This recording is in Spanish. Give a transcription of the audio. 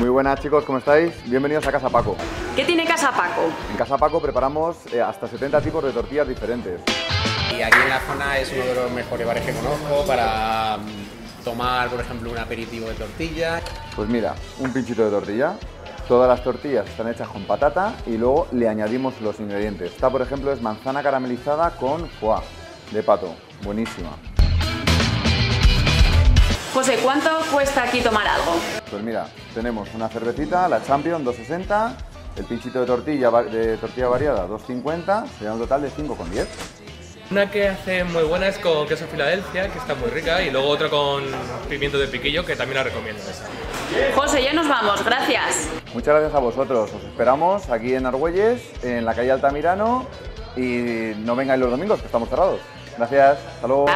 Buenas chicos, ¿cómo estáis? Bienvenidos a Casa Paco. ¿Qué tiene Casa Paco? En Casa Paco preparamos eh, hasta 70 tipos de tortillas diferentes. Y aquí en la zona es uno de los mejores bares que conozco para mm, tomar, por ejemplo, un aperitivo de tortilla. Pues mira, un pinchito de tortilla. Todas las tortillas están hechas con patata y luego le añadimos los ingredientes. Esta, por ejemplo, es manzana caramelizada con foie de pato. Buenísima. José, ¿cuánto cuesta aquí tomar algo? Pues mira, tenemos una cervecita, la Champion 260, el pinchito de tortilla de tortilla variada 250, sería un total de 5,10. Una que hace muy buena es con queso Filadelfia, que está muy rica, y luego otra con pimiento de piquillo, que también la recomiendo. esa. José, ya nos vamos, gracias. Muchas gracias a vosotros. Os esperamos aquí en Argüelles, en la calle Altamirano y no vengáis los domingos, que estamos cerrados. Gracias, hasta luego.